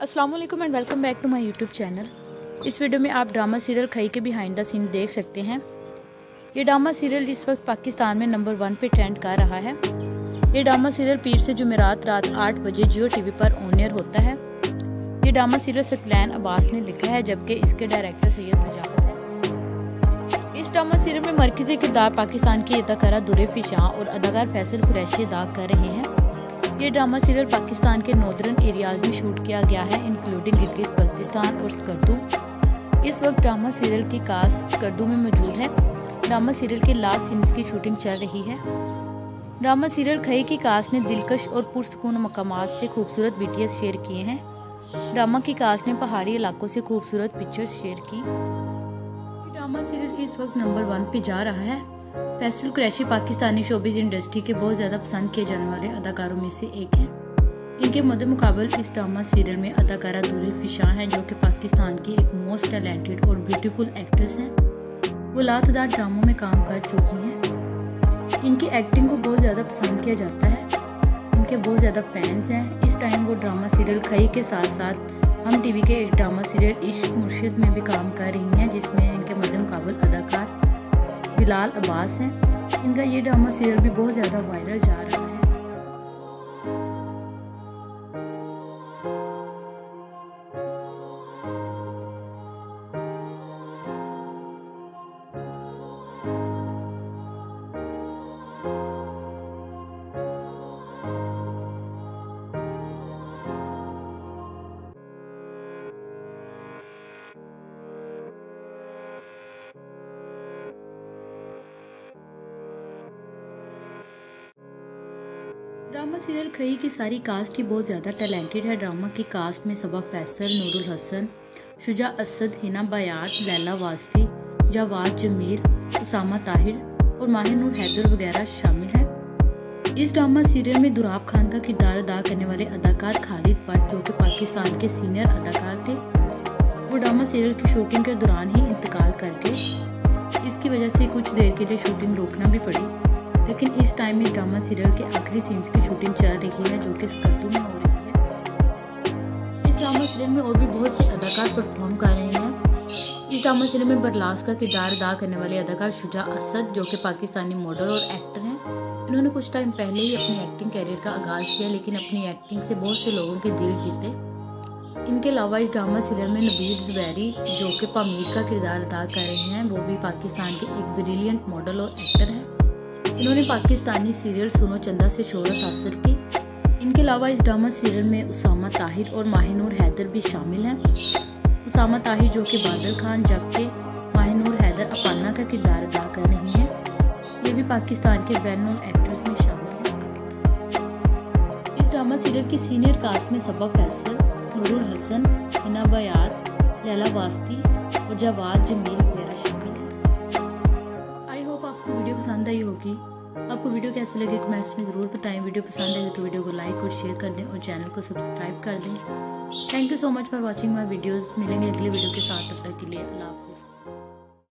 Aslam and welcome back to my YouTube channel इस video में आप ड्रामा सीरियल खई के बिहाइंड द सीन देख सकते हैं। ये ड्रामा सीरियल इस वक्त पाकिस्तान में नंबर वन पे ट्रेंड कर रहा है। ये ड्रामा सीरियल पीर से जुमेरात रात आठ बजे जियो टीवी पर ऑनियर होता है। ये ड्रामा सीरियल सतलैन अब्बास ने लिखा है, जबकि इसके डायरेक्टर सैयद मजावत है। इस ड्रामा सीरियल में मरकजी किरदार पाकिस्तान की अदाकारा दुरेफी शाह और अदाकार फैसल कुरैशी अदा कर रहे हैं। ये ड्रामा सीरियल पाकिस्तान के नॉर्दर्न एरियाज़ में शूट किया गया है इंक्लूडिंग गिलगित बल्तिस्तान और स्कर्दू। इस वक्त ड्रामा सीरियल की कास्ट स्कर्दू में मौजूद है। ड्रामा सीरियल के लास्ट सीन्स की शूटिंग चल रही है। ड्रामा सीरियल खई की कास्ट ने दिलकश और पुरसकून मकाम से खूबसूरत वीडियोस शेयर किए हैं। ड्रामा की कास्ट ने पहाड़ी इलाकों से खूबसूरत पिक्चर्स शेयर की। ड्रामा सीरियल इस वक्त नंबर वन पे जा रहा है। फैसल क्रैशी पाकिस्तानी शोबिज इंडस्ट्री के बहुत ज़्यादा पसंद किए जाने वाले अदाकारों में से एक हैं। इनके मद मुकाबल इस ड्रामा सीरियल में अदाकारा दूरी फिशा हैं, जो कि पाकिस्तान की एक मोस्ट टैलेंटेड और ब्यूटीफुल एक्ट्रेस हैं। वो लातदार ड्रामों में काम कर चुकी हैं। इनकी एक्टिंग को बहुत ज़्यादा पसंद किया जाता है। इनके बहुत ज़्यादा फैंस हैं। इस टाइम वो ड्रामा सीरियल खई के साथ साथ हम टीवी के एक ड्रामा सीरियल इश्क मुर्शिद में भी काम कर रही हैं, जिसमें इनके मद मुकाबल अदाकार बिलाल अब्बास हैं। इनका ये ड्रामा सीरियल भी बहुत ज़्यादा वायरल जा रहा है। ड्रामा सीरियल खई की सारी कास्ट ही बहुत ज़्यादा टैलेंटेड है। ड्रामा की कास्ट में सबा फैसल, नूरुल हसन, शुजा असद, हिना बयात लैला वास्ती, जावाद जमीर, उसामा ताहिर और माहिर नूर हैदर वगैरह शामिल हैं। इस ड्रामा सीरियल में दुराब खान का किरदार अदा करने वाले अदाकार खालिद भट्ट, जो कि पाकिस्तान के सीनियर अदाकार थे, वो ड्रामा सीरियल की शूटिंग के दौरान ही इंतकाल करके, इसकी वजह से कुछ देर के लिए शूटिंग रोकना भी पड़ी। लेकिन इस टाइम इस ड्रामा सीरियल के आखिरी सीन्स की शूटिंग चल रही है, जो कि स्कर्दू में हो रही है। इस ड्रामा सीरियल में और भी बहुत से अदाकार परफॉर्म कर रहे हैं। इस ड्रामा सीरियल में बरलास का किरदार अदा करने वाले अदाकार शुजा असद, जो कि पाकिस्तानी मॉडल और एक्टर हैं। इन्होंने कुछ टाइम पहले ही अपनी एक्टिंग कैरियर का आगाज़ किया, लेकिन अपनी एक्टिंग से बहुत से लोगों के दिल जीते। इनके अलावा इस ड्रामा सीरियल में नबीर जुबैरी, जो कि पामीर का किरदार अदा कर रहे हैं, वो भी पाकिस्तान के एक ब्रिलियंट मॉडल और एक्टर हैं। इन्होंने पाकिस्तानी सीरियल सुनो चंदा से शोहरत हासिल की। इनके अलावा इस ड्रामा सीरियल में उसामा ताहिर और माहिनूर हैदर भी शामिल हैं। उसामा ताहिर, जो कि बादल खान, जबकि माहिनूर हैदर अपाना का किरदार अदा कर रही हैं, ये भी पाकिस्तान के नोन एक्टर्स में शामिल हैं। इस ड्रामा सीरियल की सीनियर कास्ट में सबा फैसल, नूरुल हसन हिना बयात लैला वास्ती और जवाद जमील वगैरह शामिल हैं। वीडियो पसंद आई होगी। आपको वीडियो कैसे लगे कमेंट्स में ज़रूर बताएँ। वीडियो पसंद आए तो वीडियो को लाइक और शेयर कर दें और चैनल को सब्सक्राइब कर दें। Thank you so much for watching my videos मिलेंगे अगले वीडियो के साथ। तब तक के लिए अल्लाह